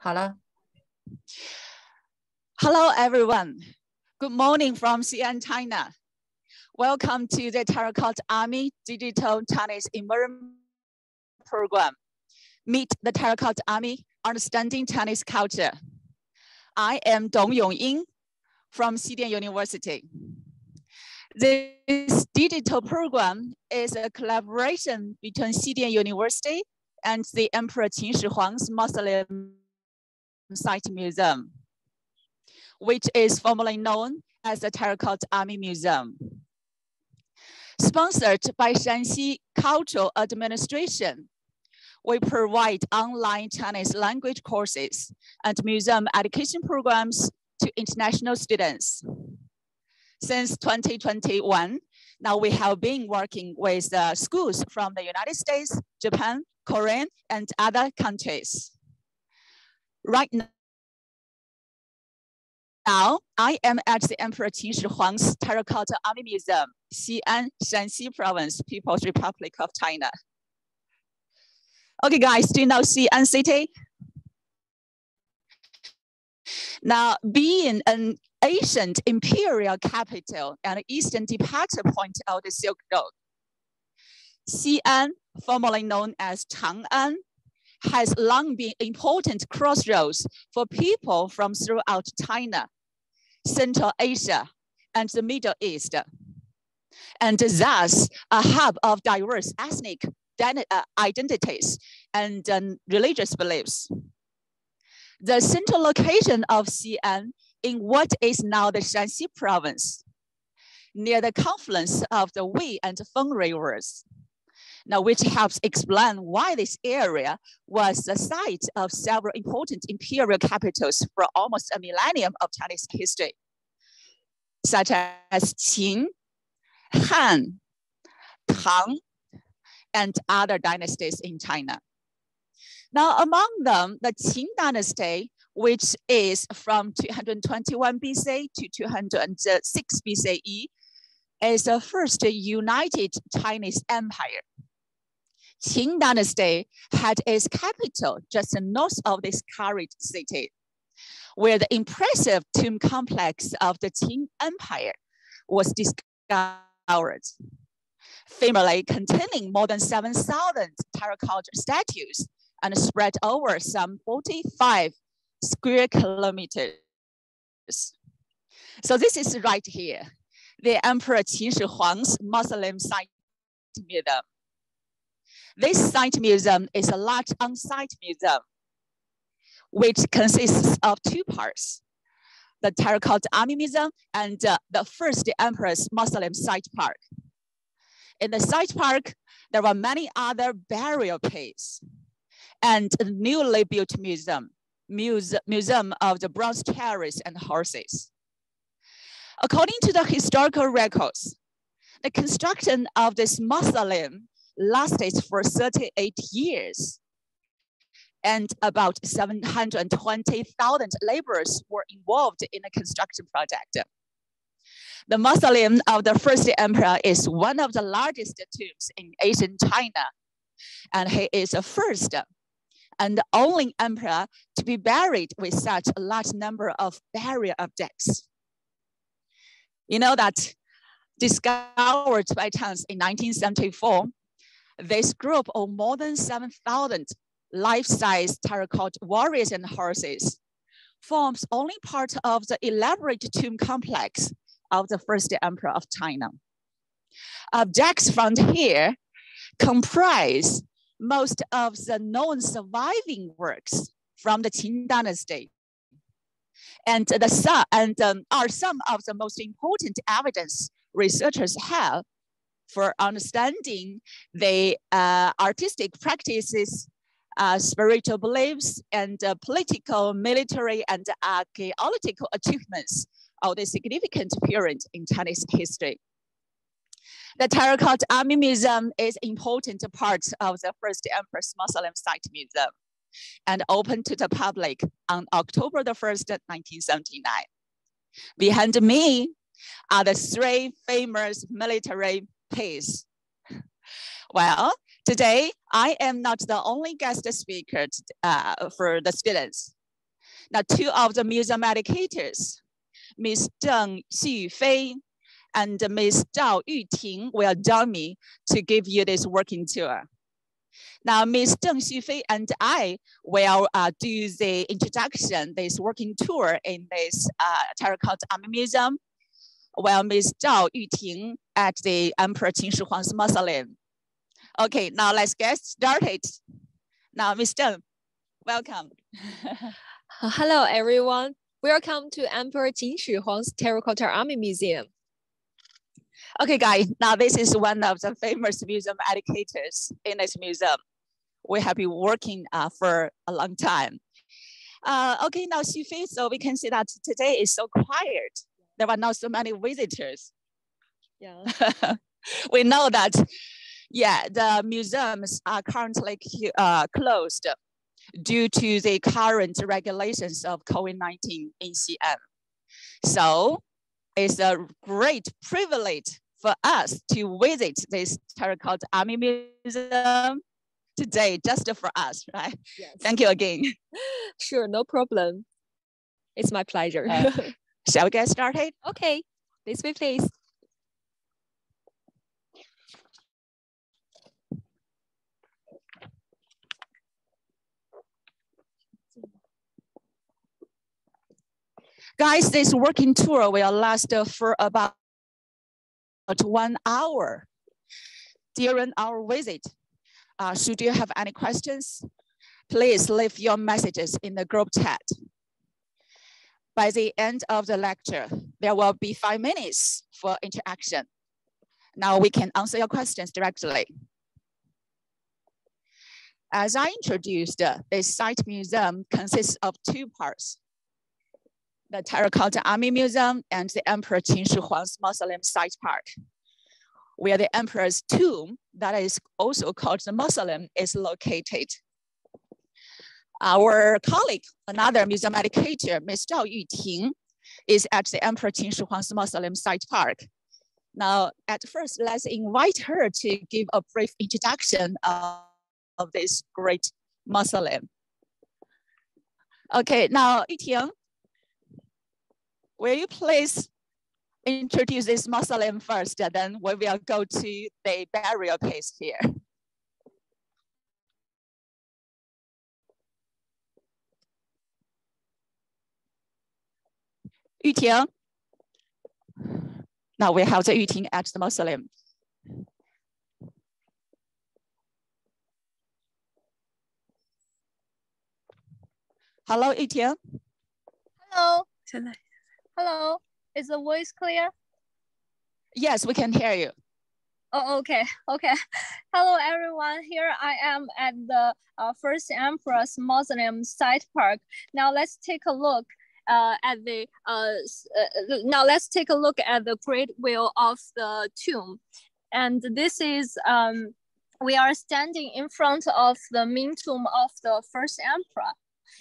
好了，Hello, everyone. Good morning from Xi'an China. Welcome to the Terracotta Army Digital Chinese Immersion Program. Meet the Terracotta Army, understanding Chinese culture. I am Dong Yongying from CDN University. This digital program is a collaboration between CDN University and the Emperor Qin Shi Huang's Mausoleum Site Museum which is formerly known as the Terracotta Army Museum. Sponsored by Shaanxi Cultural Administration, we provide online Chinese language courses and museum education programs to international students. Since 2021, now we have been working with uh, schools from the United States, Japan, Korea, and other countries. Right now, I am at the Emperor Qin Shi Huang's Terracotta Army Museum, Xi'an, Shaanxi Province, People's Republic of China. Okay, guys, do you know Xi'an City? Now, being an ancient imperial capital and eastern departure point of the Silk Road, Xi'an, formerly known as Chang'an, has long been important crossroads for people from throughout China, Central Asia, and the Middle East, and thus a hub of diverse ethnic identities and um, religious beliefs. The central location of Xi'an in what is now the Shaanxi province, near the confluence of the Wei and Feng rivers, now which helps explain why this area was the site of several important imperial capitals for almost a millennium of Chinese history, such as Qin, Han, Tang, and other dynasties in China. Now, among them, the Qin dynasty, which is from 221 BC to 206 BCE, is the first united Chinese empire. Qin dynasty had its capital just north of this current city, where the impressive tomb complex of the Qin Empire was discovered, famously containing more than 7,000 terracotta statues and spread over some 45 square kilometers. So this is right here, the Emperor Qin Shi Huang's Mausoleum Site. This site museum is a large on-site museum, which consists of two parts, the Terracotta Army Museum and uh, the first Emperor's Mausoleum Site Park. In the site park, there are many other burial pits and a newly built museum, muse Museum of the Bronze Chariots and Horses. According to the historical records, the construction of this mausoleum lasted for 38 years. And about 720,000 laborers were involved in the construction project. The mausoleum of the first emperor is one of the largest tombs in ancient China. And he is the first and the only emperor to be buried with such a large number of burial objects. You know that discovered by chance in 1974, this group of more than 7,000 life-size terracotta warriors and horses forms only part of the elaborate tomb complex of the first emperor of China. Objects found here comprise most of the known surviving works from the Qin dynasty and, the, and um, are some of the most important evidence researchers have for understanding the uh, artistic practices, uh, spiritual beliefs, and uh, political, military, and archaeological achievements of the significant period in Chinese history. The Terracotta Army Museum is important part of the first Emperor's Mausoleum Site Museum and opened to the public on October the 1st, 1979. Behind me are the three famous military peace. Well, today I am not the only guest speaker uh, for the students. Now, two of the museum educators, Ms. Deng Xufei and Ms. Zhao Yuting will join me to give you this working tour. Now, Ms. Deng Xufei and I will uh, do the introduction, this working tour in this uh, Terracotta Army Museum, while Ms. Zhao Yuting at the Emperor Qin Shi Huang's Mausoleum. Okay, now let's get started. Now, Ms. Deng, welcome. Uh, hello, everyone. Welcome to Emperor Qin Shi Huang's Terracotta Army Museum. Okay, guys, now this is one of the famous museum educators in this museum. We have been working uh, for a long time. Uh, okay, now Xufei, so we can see that today is so quiet. There are not so many visitors. Yeah. we know that, yeah, the museums are currently uh, closed due to the current regulations of COVID-19 in Xi'an. So it's a great privilege for us to visit this Terracotta Army Museum today, just for us, right? Yes. Thank you again. Sure, no problem. It's my pleasure. Uh, shall we get started? Okay, this way, please. Guys, this working tour will last for about one hour during our visit. Uh, should you have any questions, please leave your messages in the group chat. By the end of the lecture, there will be five minutes for interaction. Now we can answer your questions directly. As I introduced, this site museum consists of two parts the Terracotta Army Museum and the Emperor Qin Shi Huang's Mausoleum Site Park, where the emperor's tomb, that is also called the mausoleum, is located. Our colleague, another museum educator, Ms. Zhao Yuting, is at the Emperor Qin Shi Huang's Mausoleum Site Park. Now, at first, let's invite her to give a brief introduction of, of this great mausoleum. Okay, now Yuting, will you please introduce this mausoleum first, and then we will go to the burial case here. Yuting. Now we have the Yuting at the mausoleum. Hello, Yuting. Hello. Hello, is the voice clear? Yes, we can hear you. Oh, okay, okay. Hello, everyone. Here I am at the uh, First Emperor's Mausoleum Site Park. Now let's take a look uh, at the uh, uh, now let's take a look at the great wheel of the tomb, and this is um, we are standing in front of the main tomb of the first emperor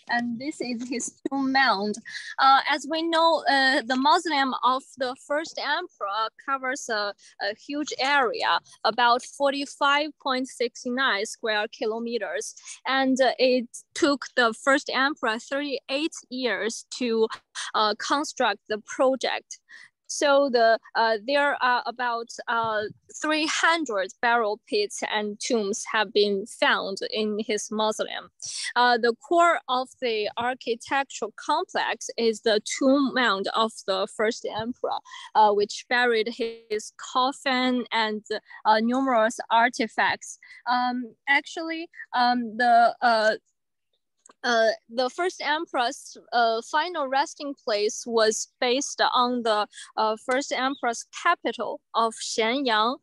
and this is his tomb mound. Uh, as we know, uh, the mausoleum of the first emperor covers a, a huge area, about 45.69 square kilometers, and uh, it took the first emperor 38 years to uh, construct the project. So the uh, there are about uh, 300 burial pits and tombs have been found in his mausoleum. Uh, the core of the architectural complex is the tomb mound of the first emperor, uh, which buried his coffin and uh, numerous artifacts. Um, actually, um, the uh, the first emperor's uh, final resting place was based on the uh, first emperor's capital of Xianyang,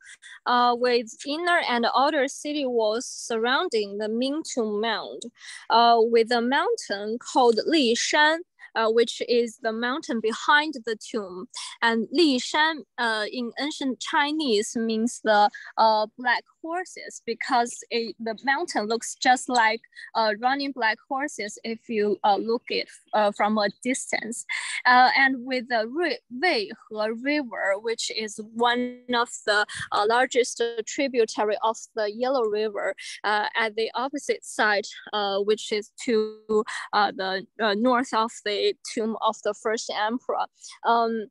uh, with inner and outer city walls surrounding the Ming Tomb Mound, uh, with a mountain called Li Shan which is the mountain behind the tomb. And Li Shan in ancient Chinese means the black horses because it, the mountain looks just like uh, running black horses if you uh, look it uh, from a distance. Uh, and with the Weihe River, which is one of the uh, largest tributary of the Yellow River uh, at the opposite side, which is to the north of the tomb of the first emperor. Um,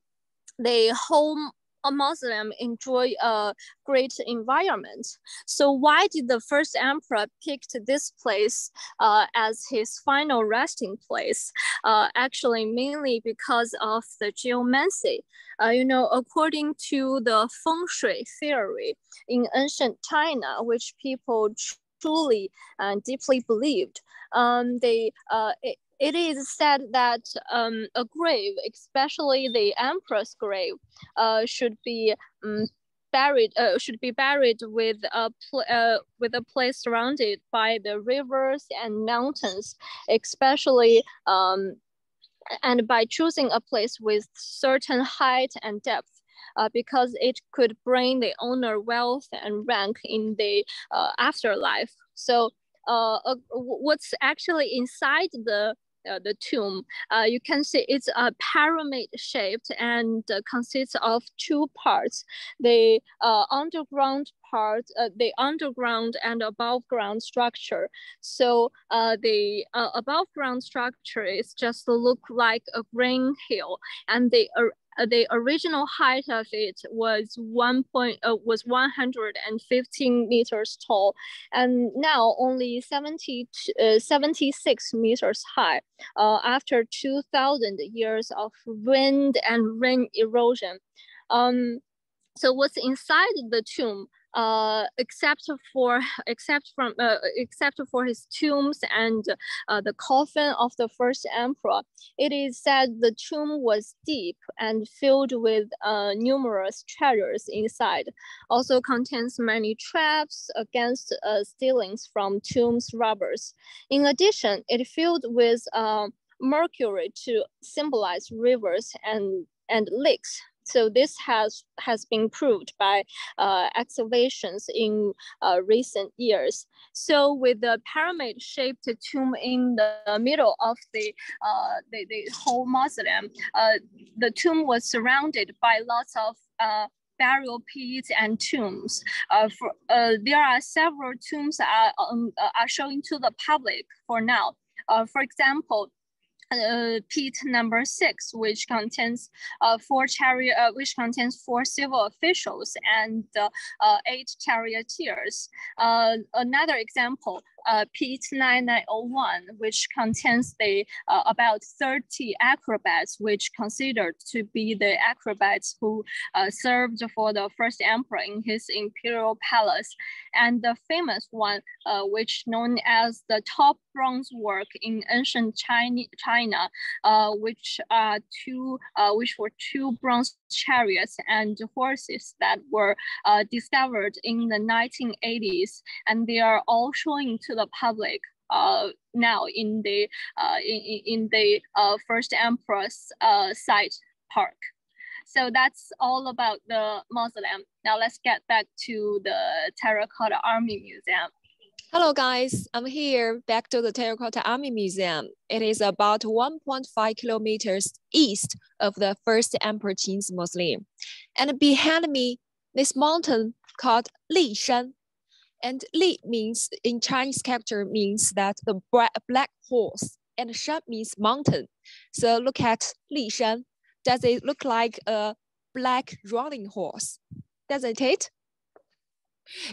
the whole a mausoleum enjoy a great environment. So why did the first emperor pick this place uh, as his final resting place? Uh, actually, mainly because of the geomancy. Uh, you know, according to the feng shui theory in ancient China, which people truly and deeply believed, um, they uh, it is said that um, a grave, especially the emperor's grave, uh, should be um, buried uh, should be buried with a uh, with a place surrounded by the rivers and mountains, especially um, and by choosing a place with certain height and depth. Uh, because it could bring the owner wealth and rank in the uh, afterlife. So uh, what's actually inside the uh, the tomb, uh, you can see it's a pyramid shaped and uh, consists of two parts. The uh, underground part, uh, the underground and above ground structure. So uh, the above ground structure is just look like a green hill and the the original height of it was one point uh, was 115 meters tall and now only 70 uh, 76 meters high uh, after 2000 years of wind and rain erosion. Um, so what's inside the tomb uh, except for except from uh, except for his tombs and uh, the coffin of the first emperor. It is said the tomb was deep and filled with uh, numerous treasures inside. Also contains many traps against uh, stealings from tombs robbers. In addition, it filled with uh, mercury to symbolize rivers and and lakes so this has has been proved by uh, excavations in uh, recent years. So with the pyramid-shaped tomb in the middle of the uh, the, the whole mausoleum, uh, the tomb was surrounded by lots of uh, burial pits and tombs. Uh, for, uh, there are several tombs are, um, are showing to the public for now. Uh, for example, uh, pit number six, which contains uh, four chariot, uh, which contains four civil officials and uh, uh, eight charioteers. Uh, another example, uh, pit 9901, which contains the uh, about 30 acrobats, which considered to be the acrobats who uh, served for the first emperor in his imperial palace. And the famous one, uh, which known as the top bronze work in ancient China, China uh, which are two, uh, which were two bronze chariots and horses that were discovered in the 1980s, and they are all showing to the public uh, now in the uh, in, in the uh, first emperor's uh, site park. So that's all about the mausoleum. Now let's get back to the Terracotta Army Museum. Hello guys, I'm here back to the Terracotta Army Museum. It is about 1.5 kilometers east of the first Emperor Qin's mausoleum. And behind me, this mountain called Li Shan and Li means in Chinese character means that the black horse and Shan means mountain. So look at Li Shan. Does it look like a black running horse? Doesn't it?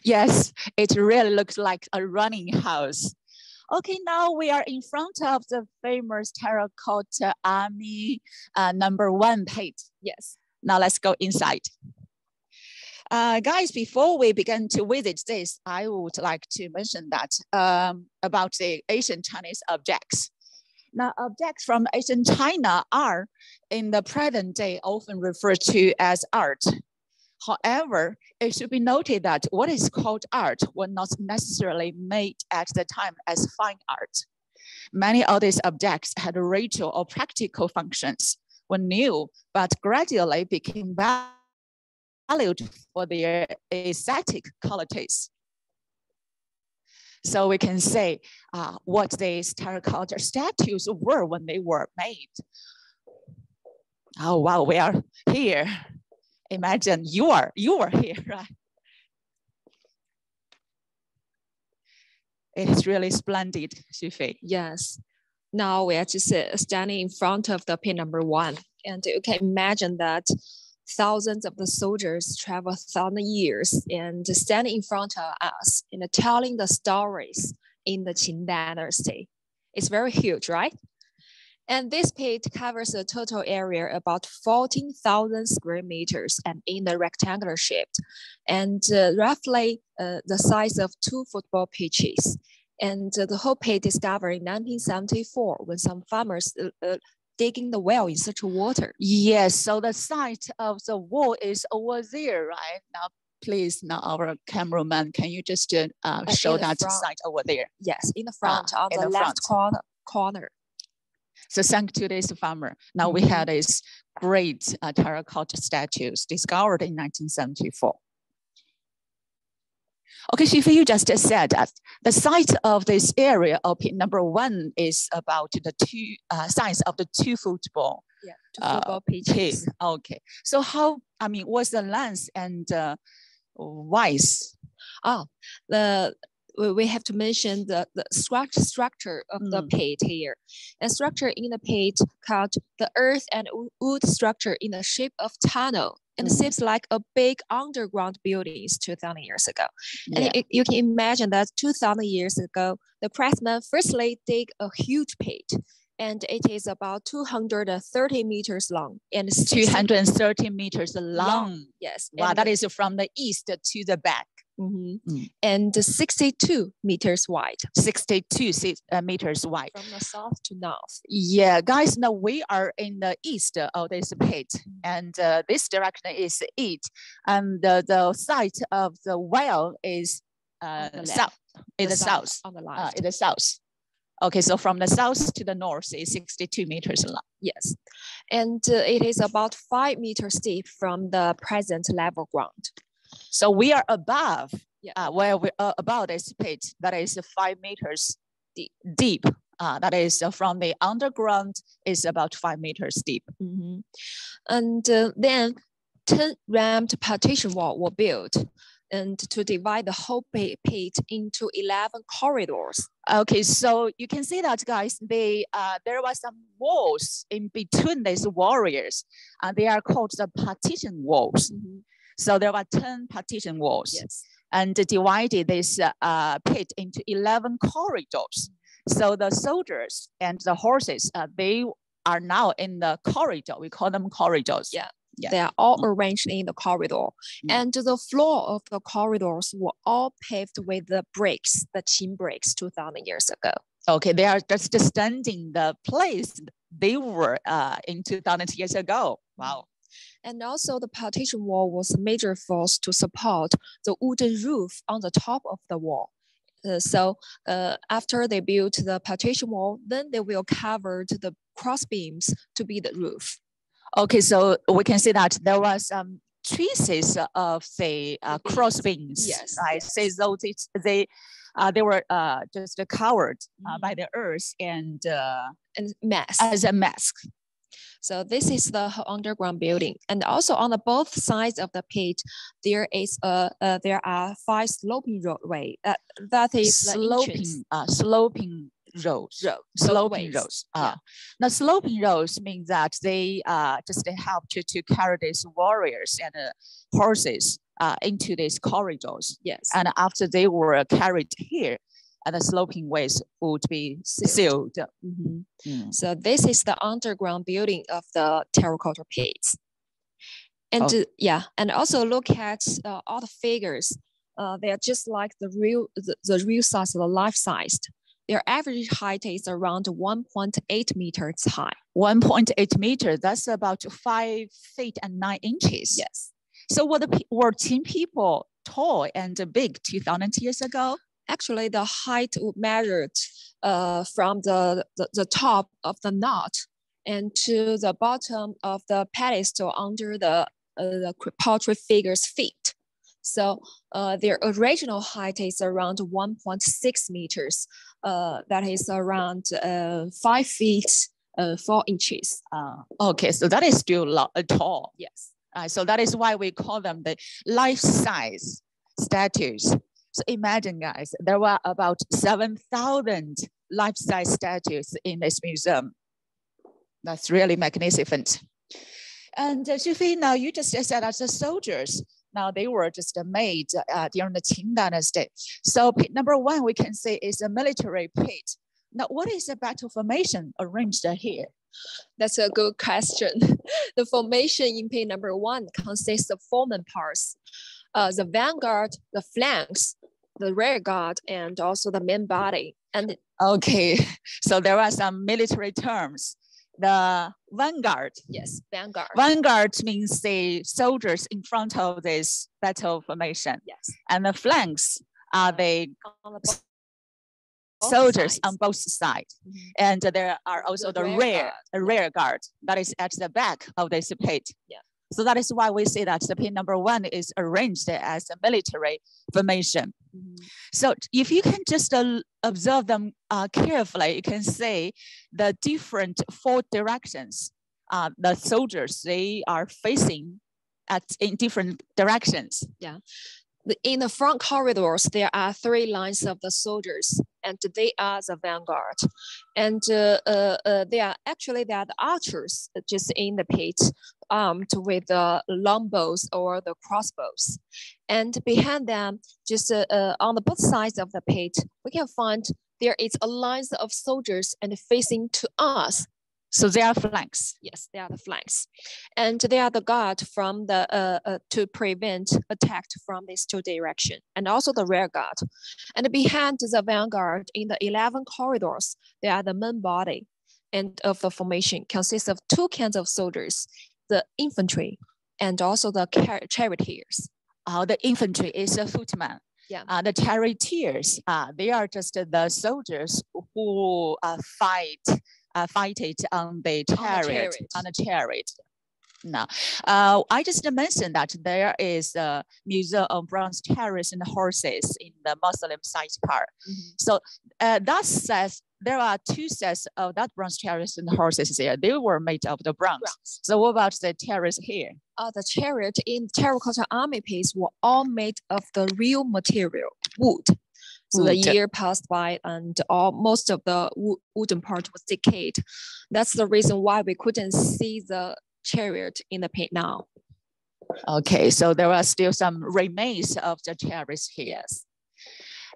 Yes, it really looks like a running house. Okay, now we are in front of the famous terracotta army uh, number one pit. Yes. Now let's go inside. Uh, guys, before we begin to visit this, I would like to mention that um, about the ancient Chinese objects. Now, objects from ancient China are, in the present day, often referred to as art. However, it should be noted that what is called art was not necessarily made at the time as fine art. Many of these objects had ritual or practical functions, were new, but gradually became valuable valued for their aesthetic qualities. So we can say uh, what these terracotta statues were when they were made. Oh wow, we are here. Imagine you are you are here, right? It is really splendid, Xufei. Yes. Now we are just standing in front of the pin number one, and you can imagine that thousands of the soldiers travel thousand years and stand in front of us and telling the stories in the Qin dynasty. It's very huge, right? And this pit covers a total area about 14,000 square meters and in the rectangular shape, and uh, roughly uh, the size of two football pitches. And uh, the whole pit discovered in 1974 when some farmers uh, uh, digging the well in such water. Yes, so the site of the wall is over there, right? Now, please, now our cameraman, can you just uh, show that front. site over there? Yes, in the front on in the, the left front. corner. corner. So thank to this farmer. Now we Mhm. had these great uh, terracotta statues discovered in 1974. Okay, Xufei, you just said that the site of this area of pit number one is about the two uh, size of the two football Yeah, two Uh, football pit. pitches. Okay, so how, I mean, what's the length and uh, width? Oh, the we, have to mention the, the structure of the Mm. pit here. And structure in the pit called the earth and wood structure in the shape of tunnel. And it Mm. seems like a big underground building is 2,000 years ago. And it- you can imagine that 2,000 years ago, the craftsman firstly dig a huge pit. And it is about 230 meters long and 60 230 meters long. Yes. Wow, and that is from the east to the back. Mhm. Mm. And 62 meters wide 62 si- uh, meters wide. from the south to north. Yeah, guys, now we are in the east of this pit, Mm. and uh, this direction is it, and the, the site of the well is uh, the south, in the south, on the uh, left. in the south. Okay, so from the south to the north is 62 meters long. yes, and uh, it is about five meters deep from the present level ground. So we are above, Yeah. uh, where we are about this pit that is five meters deep. deep. Uh, that is uh, from the underground is about five meters deep. Mhm. And uh, then 10 ramped partition wall were built and to divide the whole pi- pit into 11 corridors. Okay, so you can see that, guys. They uh, there were some walls in between these warriors, and they are called the partition walls. So there were ten partition walls, Yes. and divided this uh, pit into eleven corridors. So the soldiers and the horses, uh, they are now in the corridor. We call them corridors. Yeah. Yeah. They are all arranged in the corridor. Mm. And the floor of the corridors were all paved with the bricks, the Qin bricks 2000 years ago. Okay, they are just standing the place they were uh, in 2000 years ago. Wow. And also the partition wall was a major force to support the wooden roof on the top of the wall. Uh, so uh, after they built the partition wall, then they will cover the cross beams to be the roof. Okay, so we can see that there was some traces of the uh, cross beams. Yes, I yes. say those it's, they uh, they were uh, just covered uh, Mm-hmm. by the earth and uh, And mass. as a mask. So this is the underground building, and also on the both sides of the pit, there is a uh, there are five sloping roadway. Uh, that is sloping uh, sloping roads. road. Sloping roads. Yeah. Uh, now, sloping roads mean that they uh, just help to, to carry these warriors and uh, horses uh, into these corridors. Yes. and after they were carried here, and the sloping ways would be Sealed. sealed. Mhm. Mm. So this is the underground building of the terracotta pits. And Oh. uh, yeah, and also look at uh, all the figures. Uh, they are just like the real the, the real size, the life sized. Their average height is around 1.8 meters high. 1.8 meter, that's about five feet and nine inches. Yes. So were the were Qin people tall and big 2000 years ago? Actually, the height measured uh, from the, the, the top of the knot and to the bottom of the pedestal under the, uh, the portrait figure's feet. So uh, their original height is around 1.6 meters. Uh, that is around uh, five feet, uh, four inches. Uh, okay, so that is still lo- uh, tall. Yes. So that is why we call them the life-size statues. So imagine, guys, there were about 7,000 life-size statues in this museum. That's really magnificent. And uh, Xufei, now you just said as the soldiers, now they were just made uh, during the Qin dynasty. So pit number one, we can say is a military pit. Now, what is the battle formation arranged here? That's a good question. the formation in pit number one consists of four main parts. Uh, the vanguard, the flanks, the rear guard, and also the main body. And Okay, so there are some military terms. The vanguard. yes, vanguard. Vanguard means the soldiers in front of this battle formation, yes. and the flanks are the soldiers sides. on both sides. Mhm. And there are also The the rear rear, guard, the rear guard that is at the back of this pit. Yeah. So that is why we say that the pin number one is arranged as a military formation. Mhm. So if you can just uh, observe them uh, carefully, you can see the different four directions uh, the soldiers they are facing at in different directions. Yeah. In the front corridors, there are three lines of the soldiers, and they are the vanguard. And uh, uh, uh, they are actually they are the archers just in the pit, armed with the longbows or the crossbows. And behind them, just on the both sides of the pit, we can find there is a line of soldiers and facing to us. So they are flanks. Yes, they are the flanks, and they are the guard from the uh, uh, to prevent attack from these two direction, and also the rear guard. And behind the vanguard in the eleven corridors, they are the main body, and of the formation consists of two kinds of soldiers: the infantry and also the char- charioteers. Uh, the infantry is a footman. Yeah. Uh, the charioteers, uh, they are just the soldiers who uh, fight, uh, fight it on the chariot, on the chariot. Now, uh, I just mentioned that there is a museum of bronze chariots and horses in the mausoleum site park. So uh, that says there are two sets of that bronze chariots and horses there. They were made of the bronze. Bronze. So what about the chariots here? Uh, the chariot in terracotta army piece were all made of the real material, wood. So the year passed by and all most of the wo- wooden part was decayed. That's the reason why we couldn't see the chariot in the pit now. Okay, so there are still some remains of the chariots here.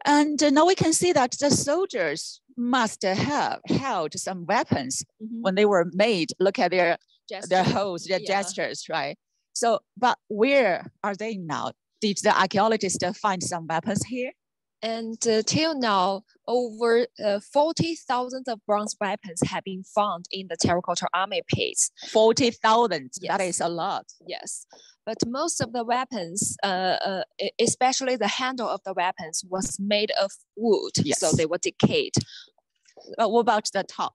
And now we can see that the soldiers must have held some weapons mm-hmm. when they were made. Look at their their holes, their yeah. gestures, right? So, but where are they now? Did the archaeologists find some weapons here? And uh, till now, over uh, 40,000 of bronze weapons have been found in the terracotta army pits. Forty thousand. That Yes. is a lot. Yes, but most of the weapons, uh, uh, especially the handle of the weapons, was made of wood, so they were decayed. But what about the top?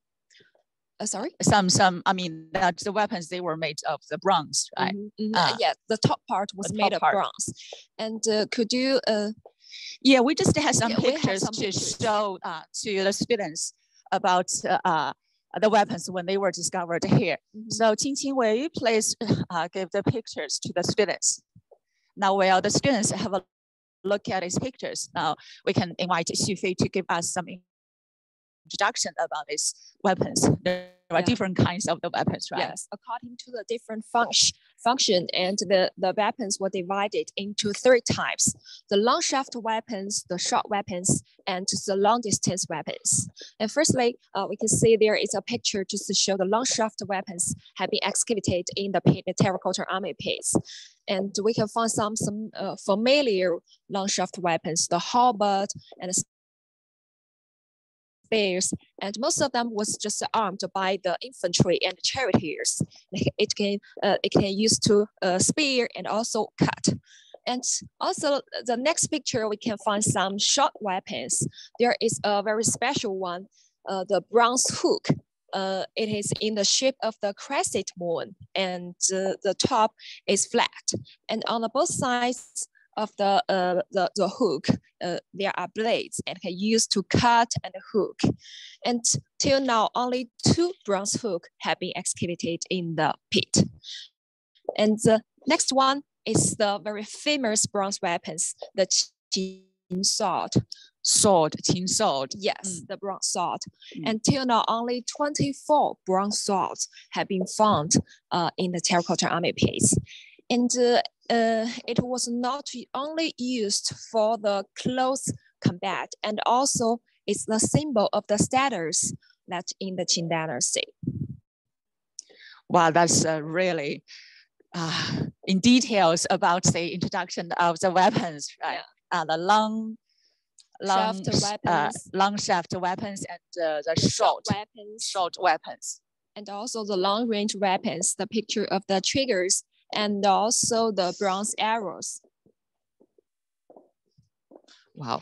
Uh, sorry. Some, some. I mean, that the weapons they were made of the bronze, right? Mhm, mhm. Ah. yeah, the top part was made of part. bronze. And uh, could you? Yeah, we just had some Yeah, pictures some to pictures. show uh, to the students about uh, the weapons when they were discovered here. mhm. So, Qing Qing, you please uh, give the pictures to the students? Now, while the students have a look at these pictures, now we can invite Xu Fei to give us some introduction about these weapons. There are Yeah. different kinds of the weapons, right? Yes, according to the different function function and the, the weapons were divided into three types: the long shaft weapons, the short weapons, and the long distance weapons. And firstly, uh, we can see there is a picture just to show the long shaft weapons have been excavated in the the terracotta army pits. And we can find some some uh, familiar long shaft weapons, the halberd and the spears, and most of them was just armed by the infantry and charioteers. It- can uh, it can use to uh, spear and also cut. And also the next picture, we can find some short weapons. There is a very special one, uh, the bronze hook. Uh, it is in the shape of the crescent moon, and uh, the top is flat. And on the both sides of the uh, the, the hook, uh, there are blades and can use to cut and hook. And till now, only two bronze hook have been excavated in the pit. And the next one is the very famous bronze weapons, the Qin sword. Sword, Qin sword. Yes, Mm. the bronze sword. Mm. Until now, only 24 bronze swords have been found uh, in the terracotta army pits. And uh, uh, it was not only used for the close combat, and also it's the symbol of the status that in the Qin dynasty. Wow, that's uh, really uh, in details about the introduction of the weapons, right? Uh, the long, long, Shaft uh, weapons. long shaft weapons and uh, the the short, weapons, short weapons. and also the long range weapons, the picture of the triggers, and also the bronze arrows. Wow.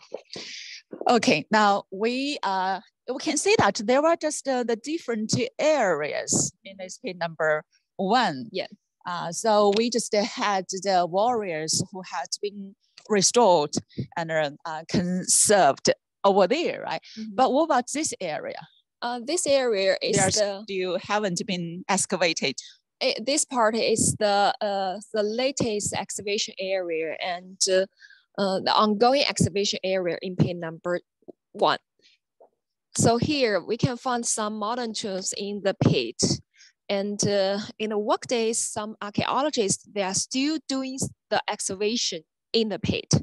Okay, now we uh we can see that there are just uh, the different areas in this page number one. Yeah. Uh, so we just had the warriors who had been restored and uh, uh, conserved over there, right? Mhm. But what about this area? Uh, this area is the still haven't been excavated. Eh, this part is the uh, the latest excavation area and uh, uh, the ongoing excavation area in pin number one. So here we can find some modern tools in the pit. And uh, in the work days, some archaeologists, they are still doing the excavation in the pit.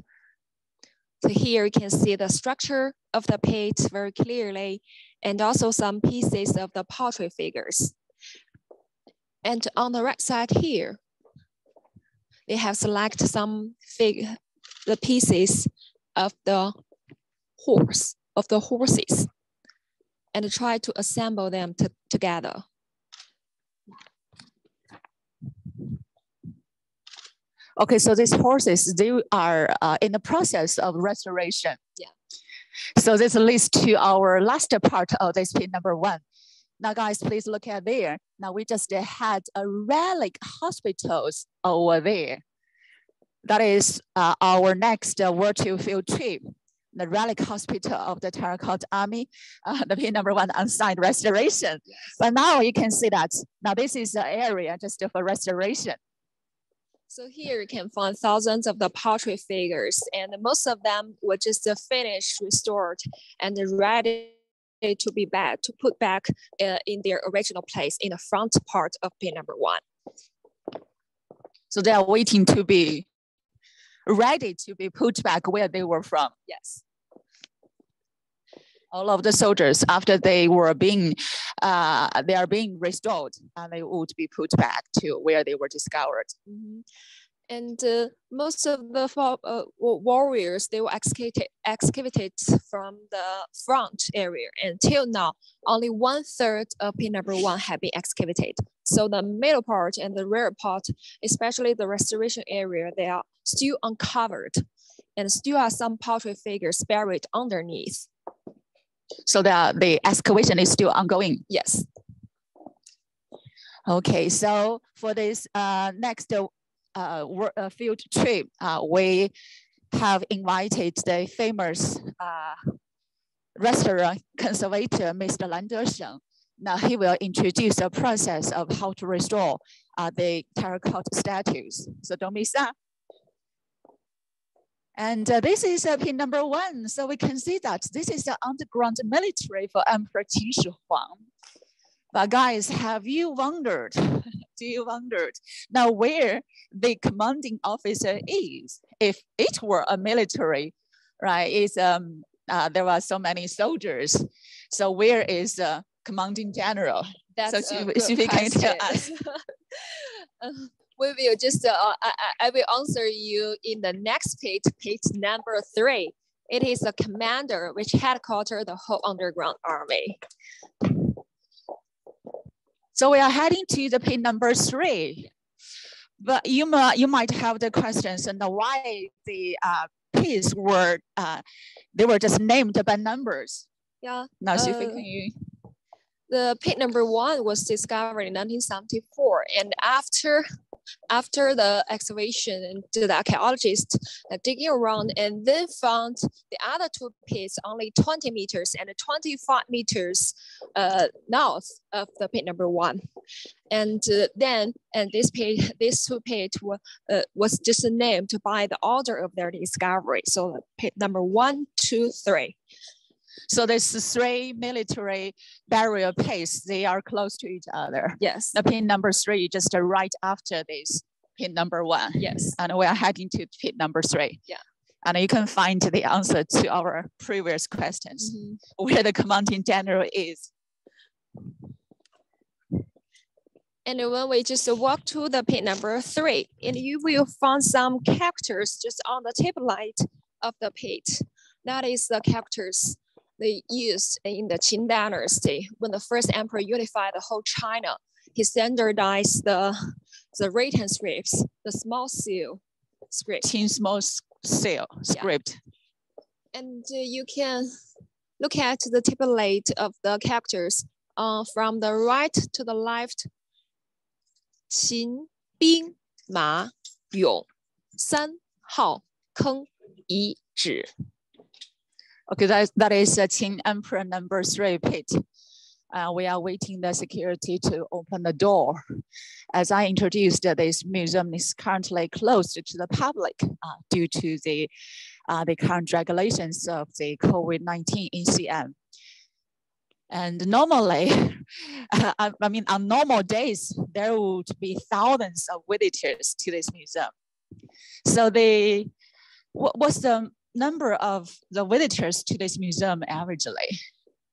So here you can see the structure of the pit very clearly, and also some pieces of the pottery figures. And on the right side here, they have selected some fig, the pieces of the horse, of the horses, and try to assemble them to, together. Okay, so these horses, they are uh, in the process of restoration. Yeah. So this leads to our last part of this pin number one. Now, guys, please look at there. Now we just had a relic hospitals over there. That is uh, our next uh, virtual field trip. The relic hospital of the Terracotta Army, uh, the pin number one on-site restoration. But now you can see that now this is the area just for restoration. So here you can find thousands of the pottery figures, and most of them were just finished, restored, and ready to be back to put back uh, in their original place in the front part of pin number one. So they are waiting to be ready to be put back where they were from. Yes. All of the soldiers, after they were being, uh, they are being restored, and they would be put back to where they were discovered. Mhm. And uh, most of the uh, warriors, they were excavated, excavated from the front area. Until now, only one third of pin number one have been excavated. So the middle part and the rear part, especially the restoration area, they are still uncovered. And still are some pottery figures buried underneath. So the, the excavation is still ongoing. Yes. Okay, so for this uh, next uh, uh, field trip, uh, we have invited the famous uh, restaurant conservator, Mr. Lan Desheng. Now he will introduce the process of how to restore uh, the terracotta statues. So don't miss that. And uh, this is uh, pin number one. So we can see that this is the underground military for Emperor Qin Shi Huang. But guys, have you wondered, do you wondered now where the commanding officer is? If it were a military, right, is um, uh, there are so many soldiers. So where is the commanding general? That's she a she can tell. Uh, we will just, uh, I, I will answer you in the next page, page number three. It is the commander which headquarter the whole underground army. So we are heading to the pin number three. But you might you might have the questions and why the uh, pins were uh, they were just named by numbers. Yeah, Now, Uh, can you? the pit number one was discovered in 1974, and after after the excavation, the archaeologists uh, digging around and then found the other two pits only 20 meters and 25 meters uh, north of the pit number one. And uh, then, and this pit, these two pits were, uh, was just named by the order of their discovery. So pit number one, two, three. So there's three military burial pits. They are close to each other. Yes. The pin number three just right after this pin number one. Yes. And we are heading to pin number three. Yeah. And you can find the answer to our previous questions, Mhm. where the commanding general is. And when we just walk to the pit number three, and you will find some characters just on the tip light of the pit. That is the characters they used in the Qin dynasty when the first emperor unified the whole China. He standardized the, the written scripts, the small seal script. Qin small seal script. Yeah. And uh, you can look at the template of the characters uh, from the right to the left. Qin, Bing, Ma, Yong, San, Hao, Keng, Yi, Zhi. Okay, that, that is uh, Qin Emperor number three pit. Uh, we are waiting the security to open the door. As I introduced, uh, this museum is currently closed to the public uh, due to the, uh, the current regulations of the COVID-19 ECM. And normally, I, I mean, on normal days, there would be thousands of visitors to this museum. So the, what, what's the number of the visitors to this museum averagely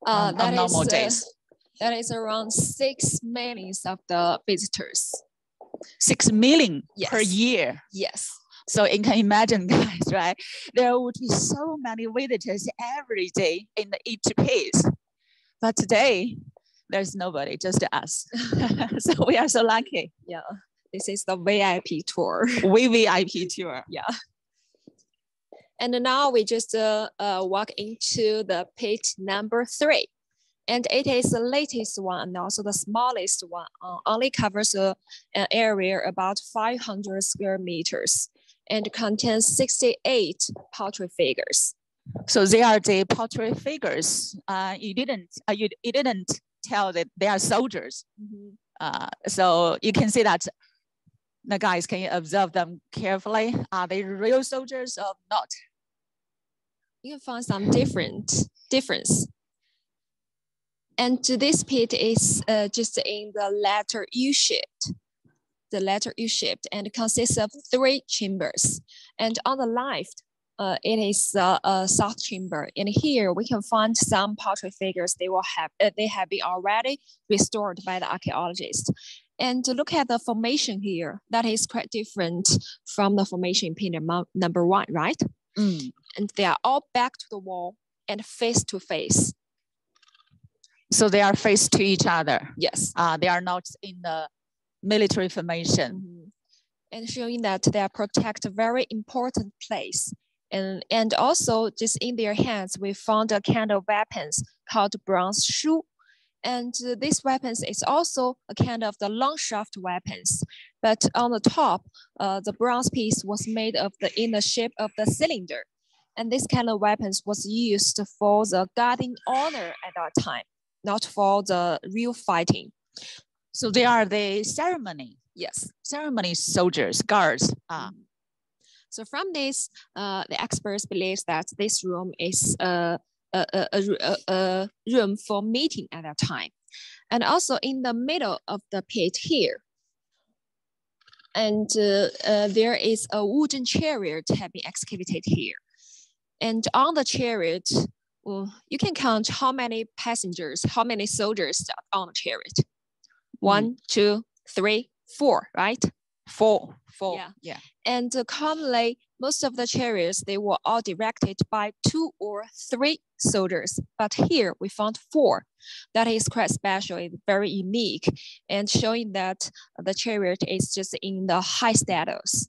Uh, on, on that is, normal uh, days? that is around six millions of the visitors. Six million per year. Yes. So you can imagine, guys, right? There would be so many visitors every day in the each piece. But today, there's nobody, just us. so we are so lucky. Yeah. This is the VIP tour. We VIP tour. yeah. And now we just uh, uh, walk into the pit number three. And it is the latest one and also the smallest one. Uh, only covers a, an area about 500 square meters and contains 68 portrait figures. So they are the portrait figures. Uh, you didn't, uh, you, you didn't tell that they are soldiers. Uh, so you can see that the guys can you observe them carefully. Are they real soldiers or not? You can find some different difference. And this pit is uh, just in the letter U-shaped, the letter U-shaped, and consists of three chambers. And on the left, uh, it is uh, a south chamber. And here we can find some portrait figures. They will have uh, they have been already restored by the archaeologists. And to look at the formation here, that is quite different from the formation in pit number one, right? Mm. And they are all back to the wall and face to face. So they are face to each other. Yes. Uh, they are not in the military formation. Mhm. And showing that they are protect a very important place. And, and also just in their hands, we found a kind of weapons called bronze shu. And uh, these weapons is also a kind of the long shaft weapons. But on the top, uh, the bronze piece was made of the in the shape of the cylinder. And this kind of weapons was used for the guarding honor at that time, not for the real fighting. So they are the ceremony, Yes. ceremony soldiers, guards. Uh, Mm. So from this, uh, the experts believe that this room is a, a, a, a, a- a room for meeting at that time. And also in the middle of the pit here, and uh, uh, there is a wooden chariot have been excavated here. And on the chariot, you can count how many passengers, how many soldiers on the chariot. One, two, three, four, right? four, four. Yeah. yeah. And uh, commonly, most of the chariots, they were all directed by two or three soldiers. But here we found four. That is quite special, it's very unique, and showing that the chariot is just in the high status.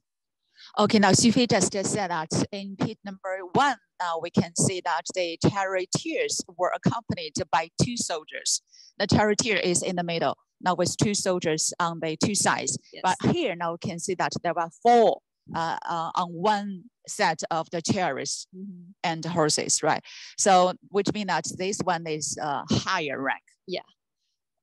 Okay, now Xu just said that in pit number one, now we can see that the charioteers were accompanied by two soldiers. The charioteer is in the middle, now with two soldiers on the two sides. Yes. But here now we can see that there were four uh, uh, on one set of the chariots Mhm. and horses, right? So which means that this one is uh, higher rank.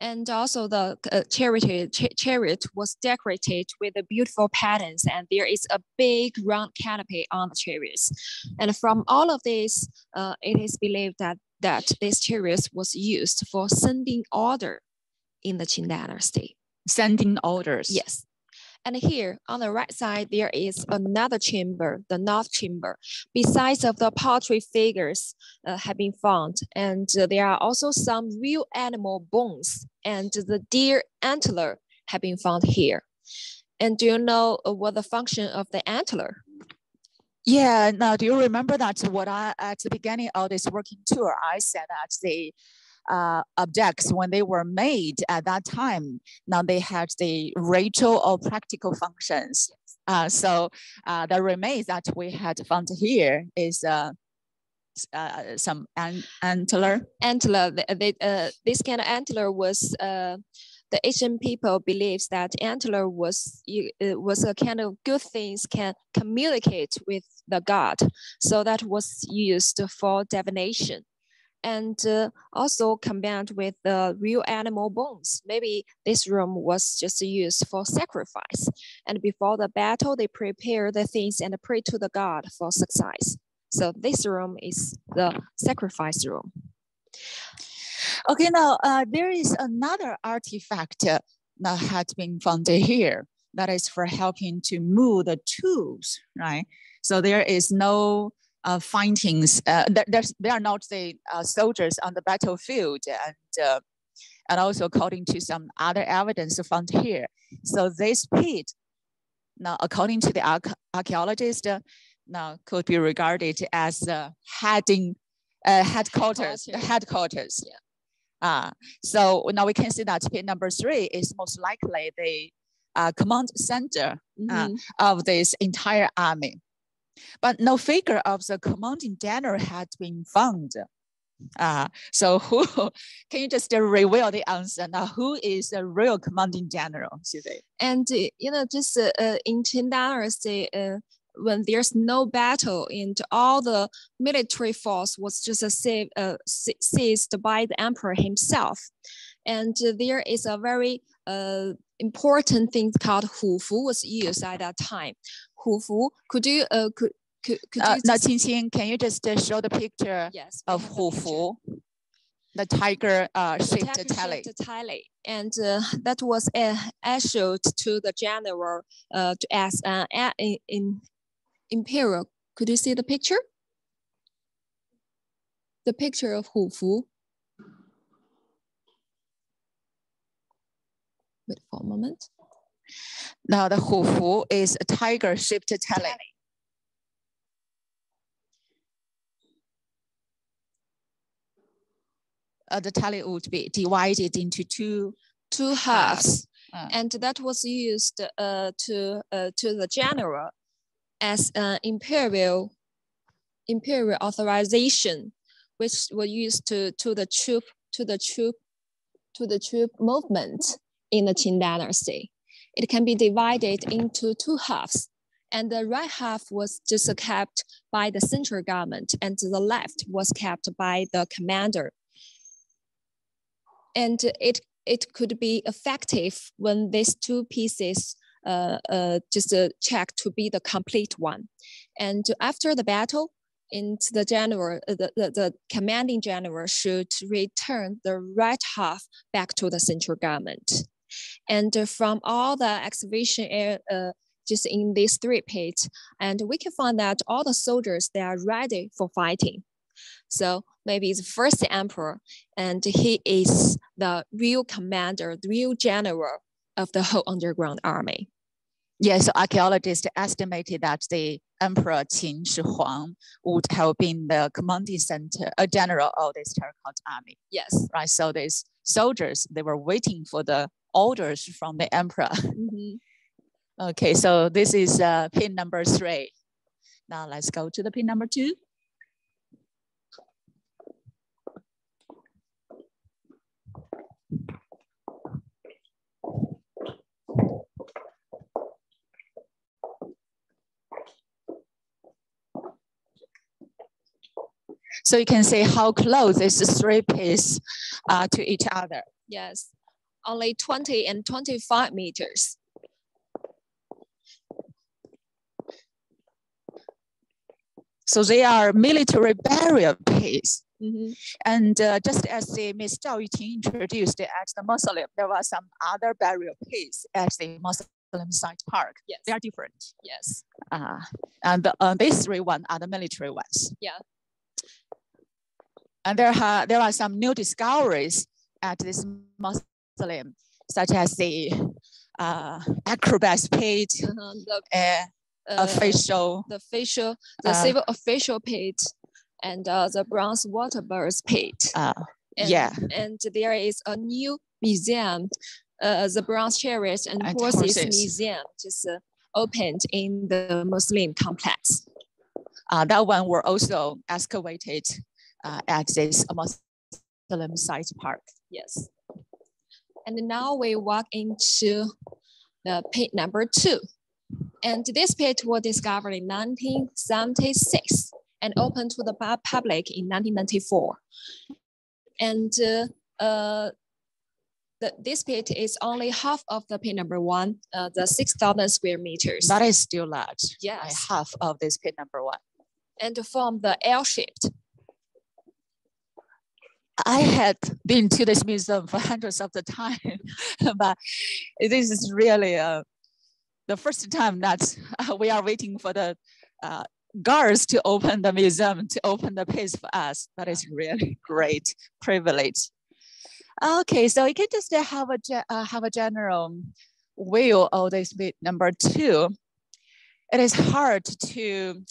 And also the uh, chariot, cha- chariot was decorated with the beautiful patterns and there is a big round canopy on the chariots. And from all of this, uh, it is believed that, that this chariot was used for sending order in the Qin dynasty. Sending orders. Yes. And here on the right side, there is another chamber, the north chamber. Besides of the pottery figures uh, have been found, and uh, there are also some real animal bones and the deer antler have been found here. And do you know uh, what the function of the antler? Yeah. Now, do you remember that what I at the beginning of this working tour, I said that the uh, objects when they were made at that time, now they had the ritual or practical functions. Uh, so uh, the remains that we had found here is uh, uh, some an- antler. Antler, the, the, uh, this kind of antler was uh, the Asian people believes that antler was uh, was a kind of good things can communicate with the god, so that was used for divination, and uh, also combined with the real animal bones. Maybe this room was just used for sacrifice, and before the battle they prepare the things and pray to the god for success. So this room is the sacrifice room. Okay, now uh, there is another artifact uh, that had been found here that is for helping to move the tools, right? So there is no uh, findings. Uh, there's, are not the uh, soldiers on the battlefield, and uh, and also according to some other evidence found here. So this pit, now according to the arch- archaeologist, uh, now could be regarded as the heading, uh, headquarters, Headquarters. headquarters. Yeah. Uh, so now we can see that pit number three is most likely the uh, command center uh, Mhm. of this entire army. But no figure of the commanding general had been found. Uh, so who can you just uh, reveal the answer now? Who is the real commanding general? Xizhi? And uh, you know, just uh, uh, in Qin dynasty, uh, when there's no battle and all the military force was just uh, uh, seized by the emperor himself, and uh, there is a very uh, important thing called hufu was used at that time. Hufu, could you uh, could could, could Uh, you now, just- Qingqing, can you just uh, show the picture yes of have the Hu. Fu, the tiger uh, the shaped tiger tally? shaped tally, and uh, that was uh, issued to the general uh, to as uh, in, in imperial. Could you see the picture? The picture of Hu Wait for a moment. Now, the Hu Fu is a tiger shaped tally. Uh, the tally would be divided into two Two halves. Uh, and that was used uh, to uh, to the general as an imperial imperial authorization, which was used to to the troop to the troop to the troop movement in the Qin dynasty. It can be divided into two halves, and the right half was just kept by the central government, and the left was kept by the commander and it it could be effective when these two pieces uh, uh, just uh, checked to be the complete one. And after the battle, into the general, uh, the, the, the commanding general should return the right half back to the central government. And from all the excavation uh, just in these three pits, and we can find that all the soldiers, they are ready for fighting. So maybe the first emperor and he is the real commander, the real general of the whole underground army. Yes, archaeologists estimated that the Emperor Qin Shi Huang would have been the commanding center, a general of this terracotta army, Yes. right? So these soldiers, they were waiting for the orders from the emperor. Mhm. Okay, so this is uh, pin number three. Now let's go to the pin number two. So you can see how close these three pieces are to each other. Yes, only 20 and 25 meters. So they are military burial pits. Mhm. And uh, just as the Ms. Zhao Yuqing introduced at the mausoleum, there were some other burial pits at the mausoleum site park. Yes, They are different. yes, Uh, and uh, these three ones are the military ones. Yeah. And there, ha- there are some new discoveries at this mausoleum, such as the uh, acrobat's pit, uh-huh, the, uh, uh, official, the facial, the uh, civil official pit, and uh, the bronze water birds pit. uh, And, yeah. And there is a new museum, uh, the Bronze Chariots and, And Horses, horses. Museum, just uh, opened in the mausoleum complex. uh, that one were also excavated uh, at this mausoleum site park. Yes. And now we walk into the pit number two. And this pit was discovered in 1976 and opened to the public in 1994. And uh, uh, the, this pit is only half of the pit number one, uh, the 6,000 square meters. That is still large. yes. half of this pit number one. And form the L-shaped. I had been to this museum for hundreds of the time, but this is really uh, the first time that uh, we are waiting for the uh, guards to open the museum, to open the pits for us. That is really great privilege. Okay, so you can just uh, have a uh, have a general view of this bit number two. It is hard to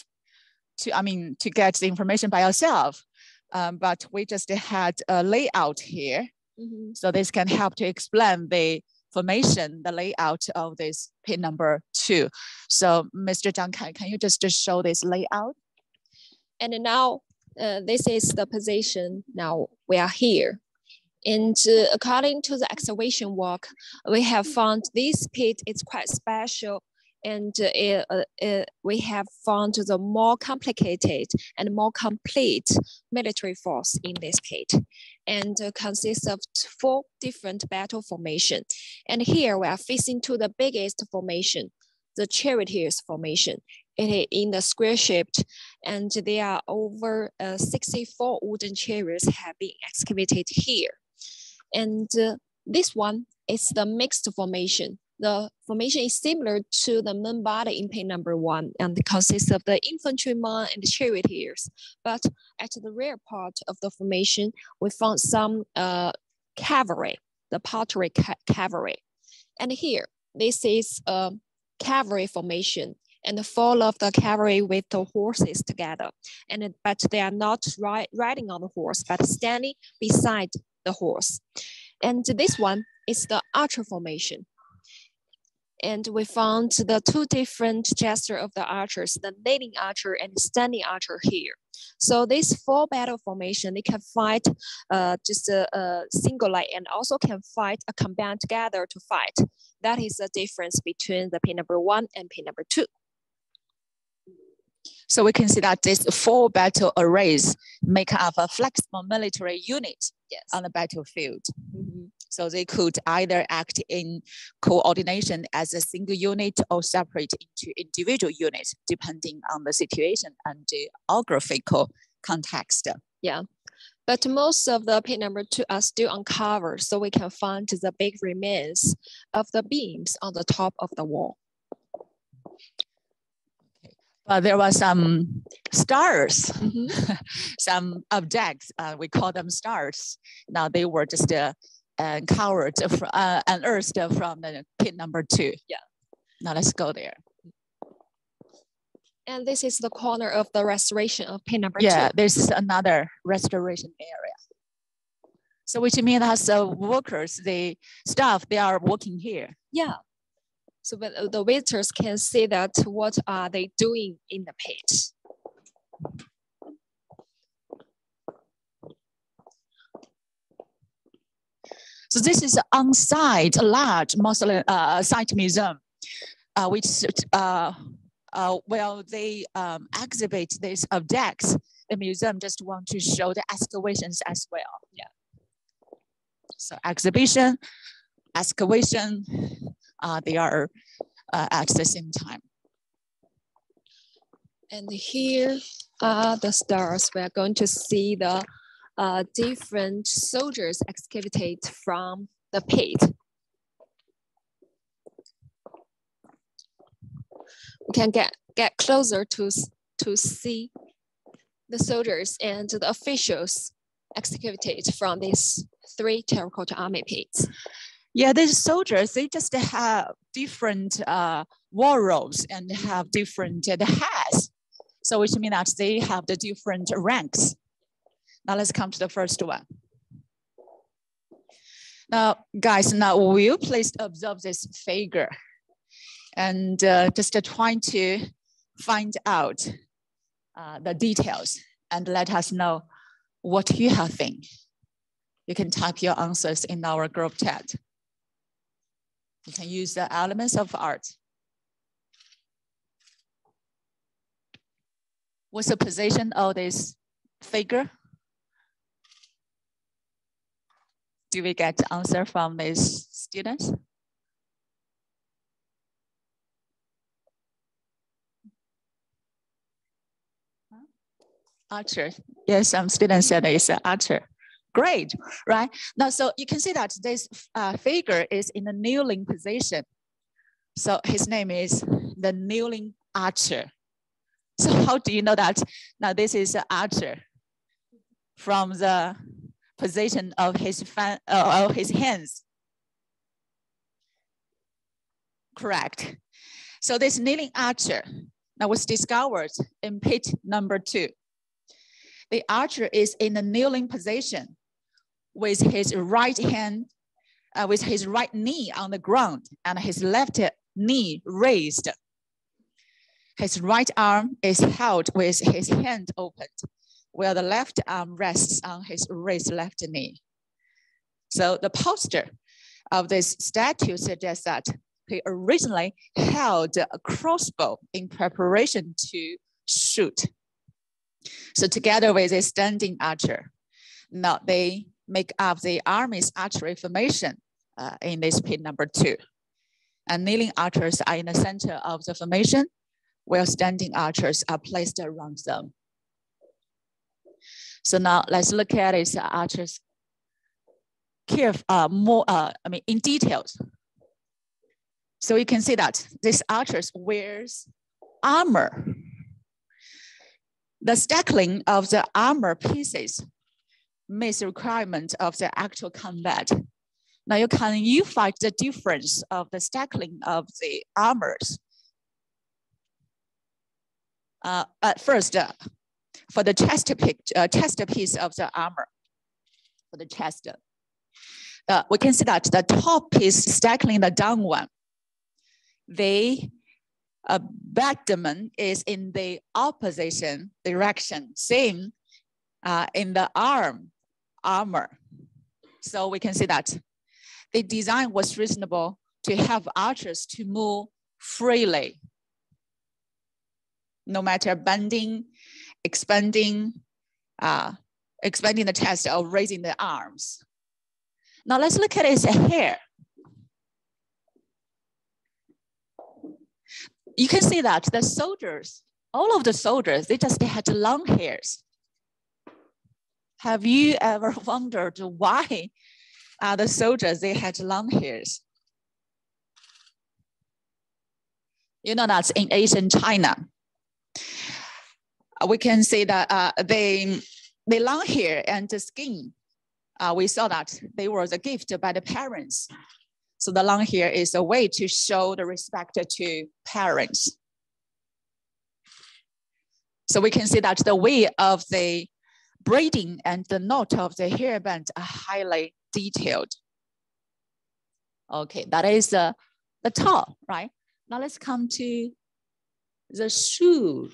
to I mean to get the information by yourself um, but we just had a layout here. Mhm. So this can help to explain the formation, the layout of this pin number two. So Mr. Zhang Kai, can you just, just show this layout? And now uh, this is the position. Now we are here. And uh, according to the excavation work, we have found this pit is quite special. And uh, we have found the more complicated and more complete military force in this pit and consists of four different battle formation. And here we are facing to the biggest formation, the charioteers formation. It is in the square shaped and there are over uh, 64 wooden chariots have been excavated here. And uh, this one is the mixed formation. The formation is similar to the main body in page number one and consists of the infantrymen and the charioteers. But at the rear part of the formation, we found some uh, cavalry, the pottery ca- cavalry. And here, this is a cavalry formation and the fall of the cavalry with the horses together. And but they are not ri- riding on the horse, but standing beside the horse. And this one is the archer formation. And we found the two different gesture of the archers, the kneeling archer and standing archer here. So this four battle formation, they can fight uh, just a, a single line and also can fight a combine together to fight. That is the difference between the pin number one and pin number two. So we can see that these four battle arrays make up a flexible military unit Yes. on the battlefield. Mhm. So they could either act in coordination as a single unit or separate into individual units, depending on the situation and the geographical context. Yeah. But most of the pin number two are still uncovered, so we can find the big remains of the beams on the top of the wall. But there were some stars, Mhm. some objects, uh, we call them stars. Now they were just uh, uh, covered, uh, unearthed from the pit number two. Yeah. Now let's go there. And this is the corner of the restoration of pit number Yeah, two. this is another restoration area. So which means that the workers, the staff, they are working here. Yeah. So uh, the visitors can see that what are they doing in the pit. So this is on-site a large mausoleum uh, site museum, uh, which uh, uh, well they um, exhibit these objects the museum just want to show the excavations as well. Yeah. So exhibition, excavation, they are uh, at the same time. And here are the stars. We are going to see the uh, different soldiers excavated from the pit. We can get, get closer to, to see the soldiers and the officials excavated from these three terracotta army pits. Yeah, these soldiers, they just have different uh, war roles and have different uh, hats. So which means that they have the different ranks. Now let's come to the first one. Now, guys, now will you please observe this figure and uh, just uh, trying to find out uh, the details and let us know what you have think. You can type your answers in our group chat. You can use the elements of art. What's the position of this figure? Do we get answer from these students? Archer. Yes, some students said it's an archer. Great, right? Now, so you can see that this uh, figure is in the kneeling position. So his name is the kneeling archer. So how do you know that? Now this is an archer from the position of his, fan, uh, of his hands. Correct. So this kneeling archer now was discovered in pit number two. The archer is in a kneeling position with his right hand, uh, with his right knee on the ground and his left knee raised. His right arm is held with his hand opened, while the left arm rests on his raised left knee. So the posture of this statue suggests that he originally held a crossbow in preparation to shoot. So together with a standing archer, now they make up the Army's archery formation uh, in this pit number two. And kneeling archers are in the center of the formation, while standing archers are placed around them. So now let's look at these archers caref uh, more, uh, I mean, in details. So you can see that this archers wears armor. The stacking of the armor pieces meets the requirement of the actual combat. Now you can you find the difference of the stacking of the armors. Uh, at first, uh, for the chest, pick, uh, chest piece of the armor, for the chest, uh, we can see that the top piece stacking the down one. The abdomen is in the opposition direction, same uh, in the arm armor. So we can see that the design was reasonable to have archers to move freely, no matter bending, expanding, uh, expanding the chest or raising the arms. Now let's look at his hair. You can see that the soldiers, all of the soldiers, they just had long hairs. Have you ever wondered why uh, the soldiers, they had long hairs? You know that in ancient China, uh, we can see that uh, they, the long hair and the skin, uh, we saw that they were a gift by the parents. So the long hair is a way to show the respect to parents. So we can see that the way of the braiding and the knot of the hairband are highly detailed. Okay, that is uh, the top, right? Now let's come to the shoe.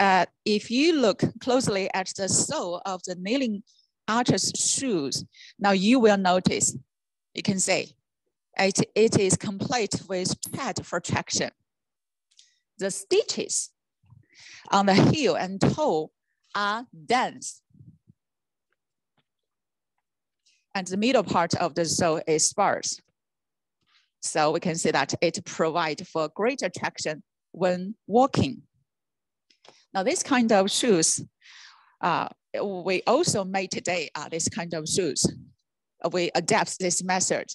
Uh, if you look closely at the sole of the kneeling archer's shoes, now you will notice, you can say, It, it is complete with tread for traction. The stitches on the heel and toe are dense. And the middle part of the sole is sparse. So we can see that it provides for greater traction when walking. Now this kind of shoes, uh, we also made today uh, this kind of shoes. We adapt this method.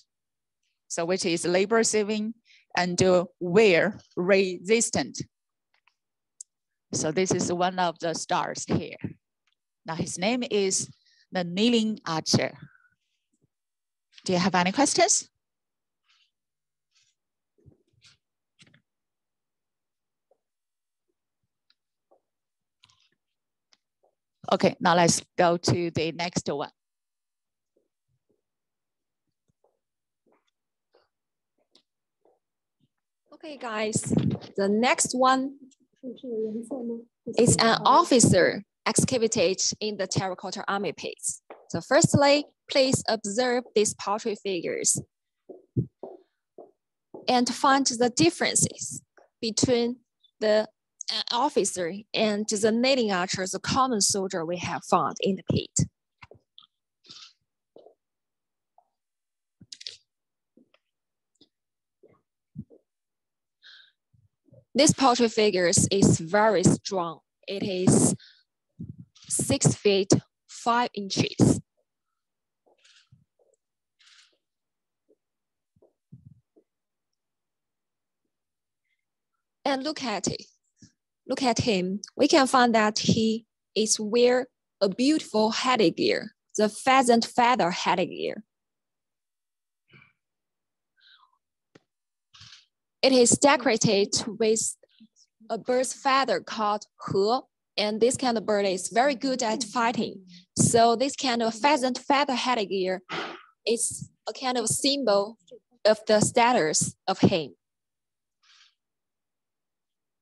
So which is labor saving and wear resistant. So this is one of the stars here. Now his name is the kneeling archer. Do you have any questions? Okay, now let's go to the next one. Okay, guys, the next one is an officer excavated in the terracotta army pits. So firstly, please observe these portrait figures and find the differences between the uh, officer and the kneeling archer, the common soldier we have found in the pit. This portrait figure is very strong. It is six feet, five inches. And look at it. Look at him. We can find that he is wear a beautiful headgear, the pheasant feather headgear. It is decorated with a bird's feather called he, and this kind of bird is very good at fighting. So this kind of pheasant feather headgear is a kind of symbol of the status of him.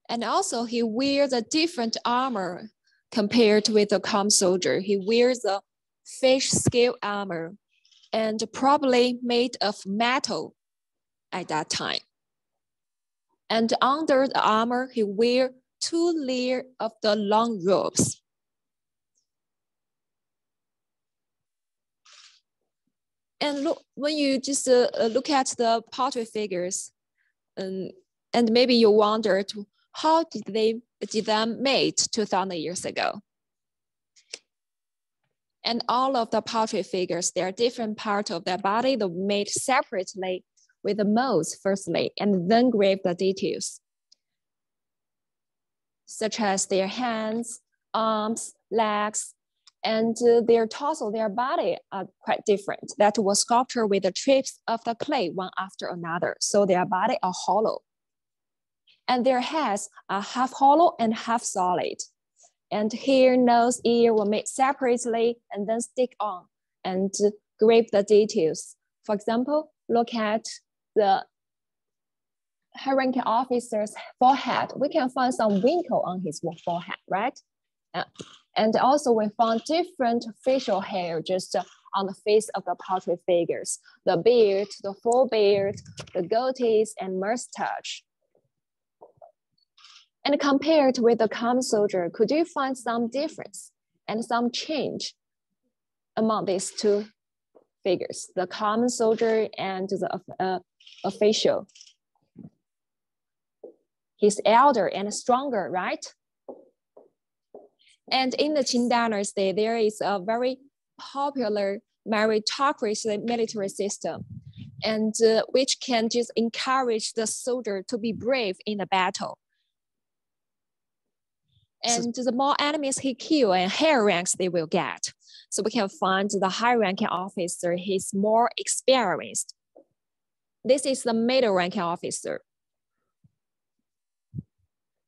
And also he wears a different armor compared with the common soldier. He wears a fish scale armor and probably made of metal at that time. And under the armor, he wear two layer of the long robes. And look, when you just uh, look at the portrait figures, um, and maybe you wonder to how did they did them made 2000 years ago? And all of the portrait figures, they are different parts of their body that made separately with the molds firstly, and then grave the details, such as their hands, arms, legs, and uh, their torso, their body are quite different. That was sculptured with the trips of the clay one after another. So their body are hollow and their heads are half hollow and half solid. And here, nose, ear were made separately and then stick on and grave the details. For example, look at the high ranking officer's forehead. We can find some wrinkle on his forehead, right? Uh, and also we found different facial hair just on the face of the portrait figures, the beard, the full beard, the goatees and mustache. And compared with the common soldier, could you find some difference and some change among these two figures, the common soldier and the uh, official? He's elder and stronger, right? And in the Qin dynasty, there is a very popular meritocracy military system and uh, which can just encourage the soldier to be brave in the battle and the more enemies he kill and higher ranks they will get. So we can find the high ranking officer, he's more experienced. This is the middle ranking officer.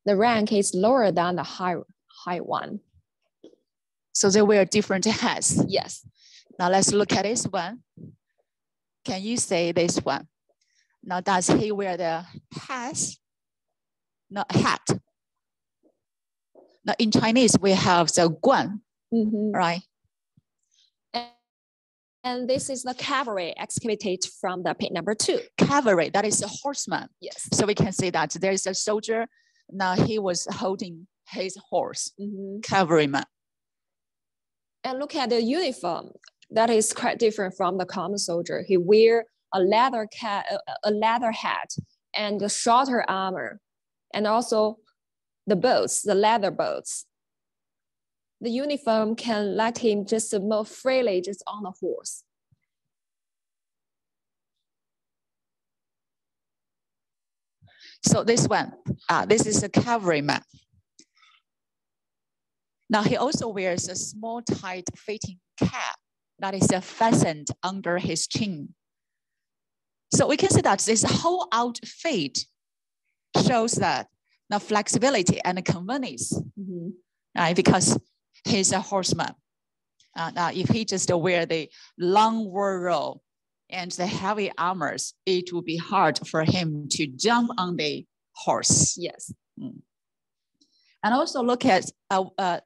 The rank is lower than the high, high one. So they wear different hats. Yes. Now let's look at this one. Can you say this one? Now does he wear the hat? No, hat. Now in Chinese, we have the guan, Mhm. right? And this is the cavalry excavated from the pit number two. Cavalry, that is a horseman. Yes. So we can see that there is a soldier. Now he was holding his horse, Mhm. cavalryman. And look at the uniform. That is quite different from the common soldier. He wear a leather cap, a leather hat, and a shorter armor, and also the boots, the leather boots. The uniform can let him just move freely just on the horse. So this one, uh, this is a cavalryman. Now he also wears a small tight fitting cap that is uh, fastened under his chin. So we can see that this whole outfit shows that the flexibility and the convenience, Mhm. right? Because he's a horseman. Uh, now if he just wear the long war robe and the heavy armors, it would be hard for him to jump on the horse. Yes. And also look at uh, uh,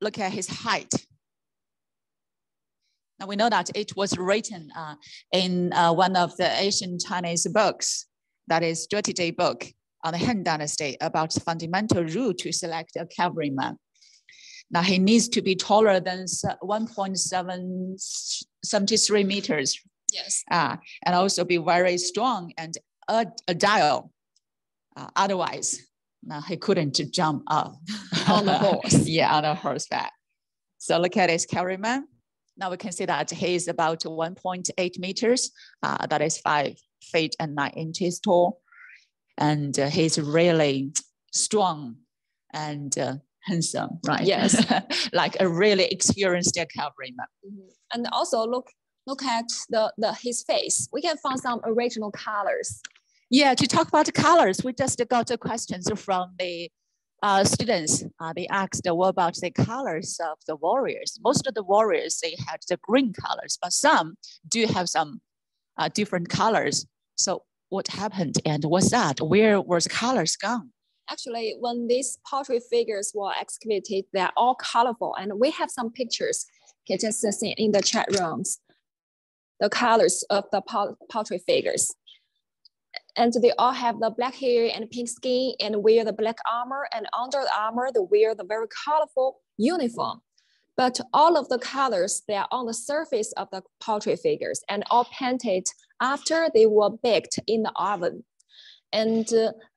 look at his height. Now we know that it was written uh, in uh, one of the ancient Chinese books, that is strategy book on the Han Dynasty about fundamental rule to select a cavalryman. Now he needs to be taller than se- 1.73 meters Yes. uh, and also be very strong and agile. Uh, otherwise, no, he couldn't jump up On the horse. yeah, on a horseback. So look at his cavalryman. Now we can see that he is about 1.8 meters. Uh, that is five feet and nine inches tall, and uh, he's really strong and uh, handsome, right? Yes. like a really experienced cavalryman. Mhm. And also look look at the, the his face. We can find some original colors. Yeah, to talk about the colors, we just got the questions from the uh, students. Uh, they asked what about the colors of the warriors. Most of the warriors, they had the green colors, but some do have some uh, different colors. So what happened and what's that? Where was the colors gone? Actually, when these pottery figures were excavated, they're all colorful. And we have some pictures. Can just see in the chat rooms the colors of the pottery figures. And they all have the black hair and pink skin and wear the black armor. And under the armor, they wear the very colorful uniform. But all of the colors, they are on the surface of the pottery figures and all painted after they were baked in the oven and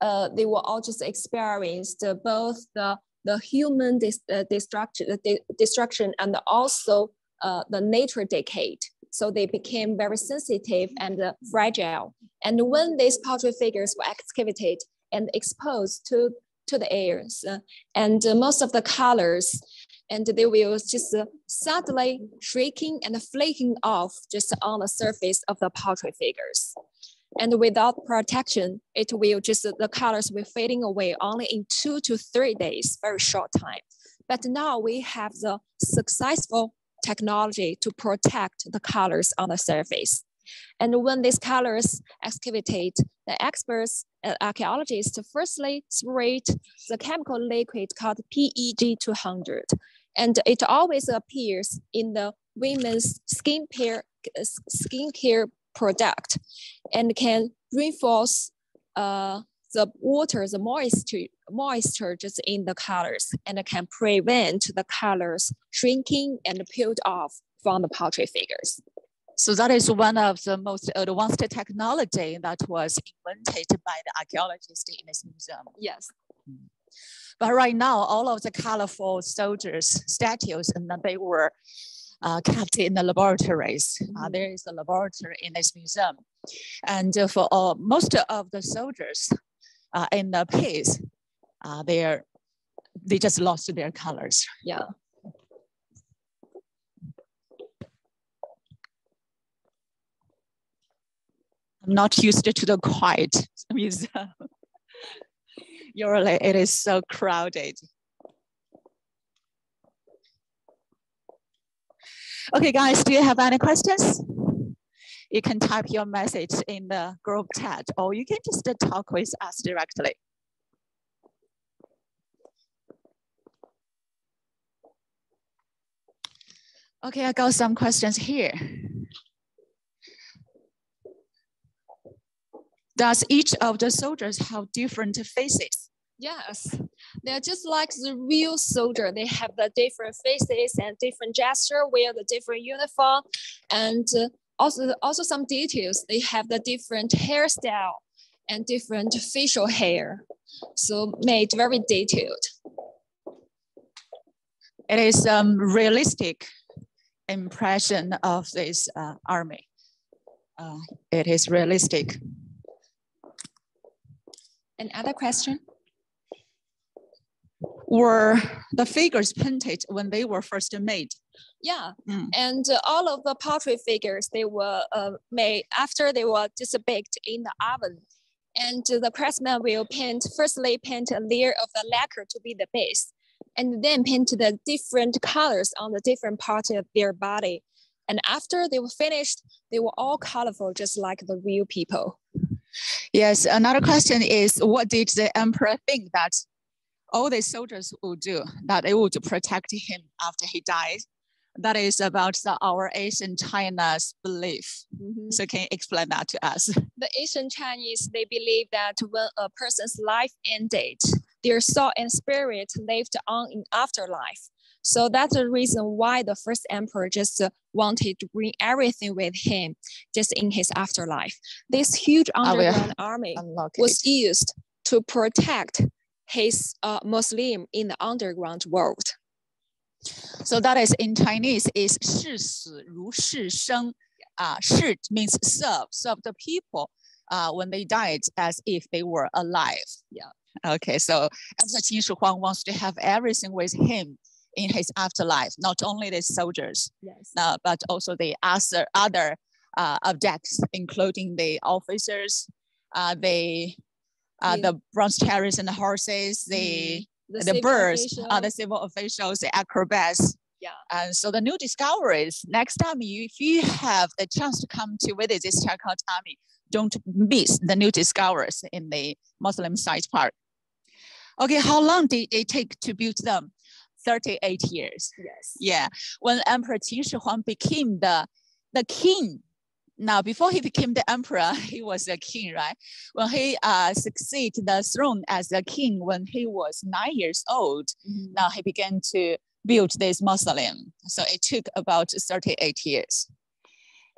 uh, they were all just experienced uh, both the the human dis- uh, destruction, de- destruction and also the nature decay. So they became very sensitive and fragile. And when these pottery figures were excavated and exposed to to the airs, uh, and most of the colors, and they will just uh, suddenly shrinking and flaking off just on the surface of the pottery figures and without protection, it will just the colors will fading away only in two to three days, very short time. But now we have the successful technology to protect the colors on the surface. And when these colors excavate, the experts and archaeologists firstly separate the chemical liquid called PEG 200. And it always appears in the women's skincare, skincare product and can reinforce uh, the water, the moisture, moisture just in the colors and can prevent the colors shrinking and peeled off from the pottery figures. So that is one of the most advanced technology that was invented by the archaeologists in this museum. Yes. But right now, all of the colorful soldiers statues, and they were uh, kept in the laboratories. Uh, Mhm. there is a laboratory in this museum. And for uh, most of the soldiers uh, in the pits, uh, they're, they just lost their colors. Yeah. I'm not used to the quiet museum. Usually it is so crowded. Okay, guys, do you have any questions? You can type your message in the group chat or you can just talk with us directly. Okay, I got some questions here. Does each of the soldiers have different faces? Yes they're just like the real soldier. They have the different faces and different gesture, wear the different uniform, and uh, also also some details. They have the different hairstyle and different facial hair, so made very detailed. It is um, realistic impression of this uh, army. Uh, it is realistic. Another question? Were the figures painted when they were first made? Yeah, Mm. and uh, all of the portrait figures they were uh, made after they were just baked in the oven. And the craftsman will paint firstly paint a layer of the lacquer to be the base, and then paint the different colors on the different part of their body. And after they were finished, they were all colorful, just like the real people. Yes, another question is what did the emperor think that all the soldiers would do, that they would protect him after he dies. That is about the, our Asian China's belief. Mm-hmm. So can you explain that to us? The Asian Chinese they believe that when a person's life ended, their soul and spirit lived on in afterlife. So that's the reason why the first emperor just wanted to bring everything with him just in his afterlife. This huge oh, underground army was used to protect his mausoleum in the underground world. So that is in Chinese is 事死如事生. Uh, 视 means serve, serve the people uh, when they died as if they were alive. Yeah. Okay, so Emperor Qin Shi Huang wants to have everything with him in his afterlife, not only the soldiers, yes. uh, but also the other, other uh, objects, including the officers, uh, the uh, The- the bronze chariots and the horses, the the, civil birds, uh, the civil officials, the acrobats. Yeah. And so the new discoveries, next time you, if you have the chance to come to visit this Terra-cotta Army, don't miss the new discoveries in the mausoleum site park. Okay, how long did it take to build them? 38 years. yes. Yeah, when Emperor Qin Shi Huang became the, the king, now before he became the emperor, he was a king, right? When he uh, succeeded the throne as a king when he was nine years old, Mhm. now he began to build this mausoleum. So it took about 38 years.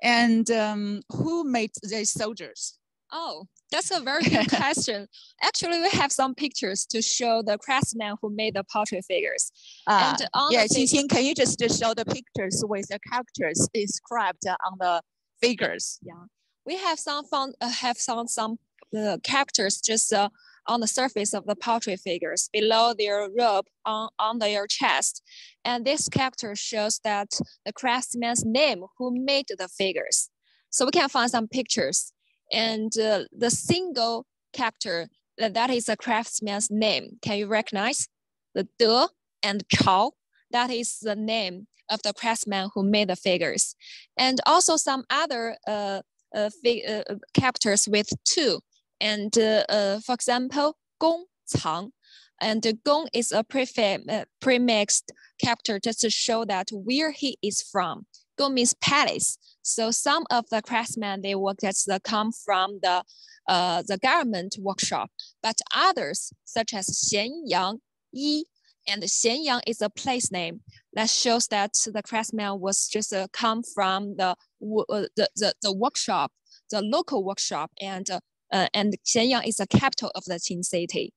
And um, who made these soldiers? Oh, that's a very good question. Actually, we have some pictures to show the craftsmen who made the portrait figures. Uh, and yeah, Qingqing, can you just show the pictures with the characters inscribed on the figures? Yeah, we have some found uh, have some some uh, characters just uh, on the surface of the portrait figures below their robe on, on their chest. And this character shows that the craftsman's name who made the figures. So we can find some pictures. And uh, the single character that that is a craftsman's name. Can you recognize? The de and chao that is the name of the craftsman who made the figures and also some other uh, uh, uh, characters with two. And uh, uh, for example, Gong, Cang. And Gong is a uh, premixed character just to show that where he is from. Gong means palace. So some of the craftsmen, they work as the come from the, uh, the government workshop, but others such as Xianyang, Yi, and Xianyang is a place name that shows that the craftsman was just uh, come from the, uh, the, the the workshop, the local workshop, and uh, uh, and Xianyang is the capital of the Qin city.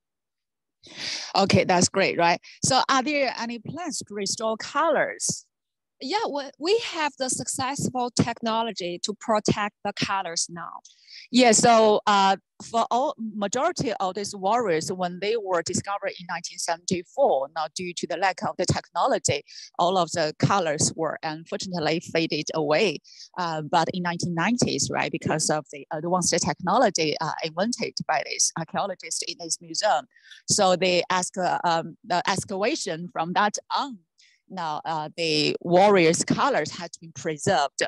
Okay, that's great, right? So are there any plans to restore colors? Yeah, we, have the successful technology to protect the colors now. Yeah, so uh, for all majority of these warriors, when they were discovered in 1974, now due to the lack of the technology, all of the colors were unfortunately faded away. Uh, but in 1990s, right, because of the advanced technology uh, invented by these archaeologists in this museum, so they ask uh, um, the excavation from that on. Now uh, the warriors' colors had been preserved.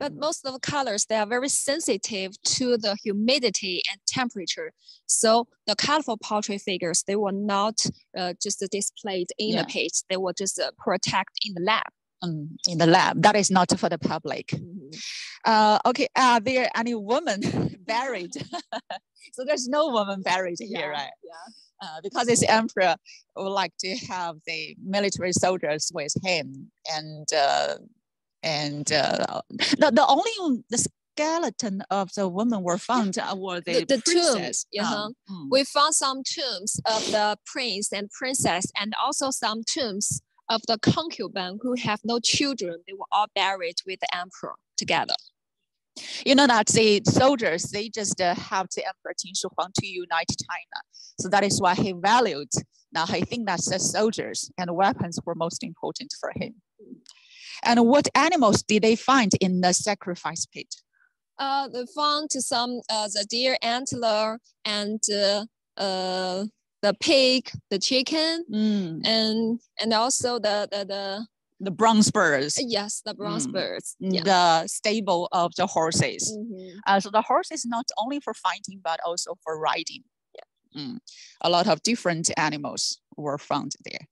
But most of the colors, they are very sensitive to the humidity and temperature. So the colorful portrait figures, they were not uh, just displayed in Yeah. the page. They were just uh, protect in the lab. um, in the lab. That is not for the public. Mhm. Uh, okay, are there any women buried? so there's no woman buried here, Yeah, right? Yeah. Uh, because this emperor would like to have the military soldiers with him, and uh, and uh, the the only the skeleton of the woman were found uh, were the, The- the tomb, princess. yeah, Um, mm. We found some tombs of the prince and princess, and also some tombs of the concubine who have no children. They were all buried with the emperor together. You know that the soldiers they just uh, have the emperor Qin Shi Huang to unite China, so that is why he valued. Now I think that the soldiers and weapons were most important for him. And what animals did they find in the sacrifice pit? Uh, they found some uh, the deer antler and uh, uh, the pig, the chicken, Mm, and and also the the, the the bronze birds, yes the bronze Mm. birds. Yeah. the stable of the horses. Mhm. Uh, so the horse is not only for fighting, but also for riding. Mm. A lot of different animals were found there.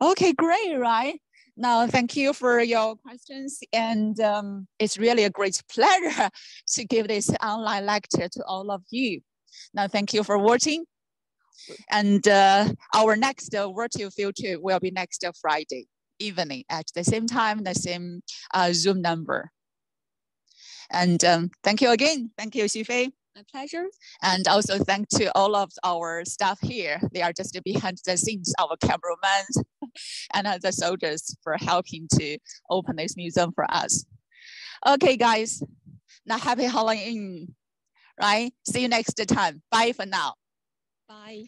Okay, great, right? Now, thank you for your questions. And um, it's really a great pleasure to give this online lecture to all of you. Now, thank you for watching. And uh, our next uh, virtual future will be next uh, Friday evening at the same time, the same uh, Zoom number. And um, thank you again. Thank you, Xufei. My pleasure. And also thank to all of our staff here. They are just behind the scenes, our cameramen and other soldiers for helping to open this museum for us. Okay, guys. Now happy Halloween, right? See you next time. Bye for now. Bye.